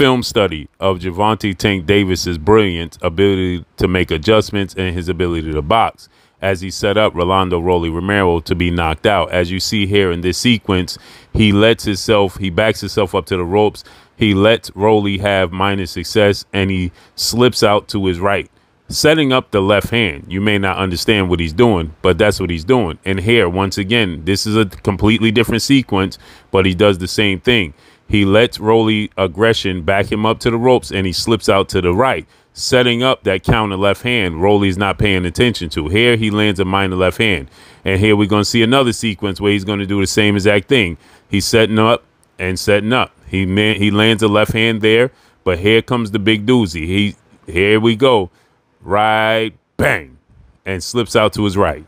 film study of Gervonta Tank Davis's brilliant ability to make adjustments and his ability to box as he set up Rolando Rolly Romero to be knocked out. As you see here in this sequence, he lets himself, he backs himself up to the ropes. He lets Rolly have minor success and he slips out to his right, setting up the left hand. You may not understand what he's doing, but that's what he's doing. And here, once again, this is a completely different sequence, but he does the same thing. He lets Rolly aggression back him up to the ropes and he slips out to the right setting up that counter left hand Rolly's not paying attention to. Here he lands a minor left hand. And here we're going to see another sequence where he's going to do the same exact thing. He's setting up and setting up. He man, he lands a left hand there, but here comes the big doozy. He here we go. Right bang and slips out to his right.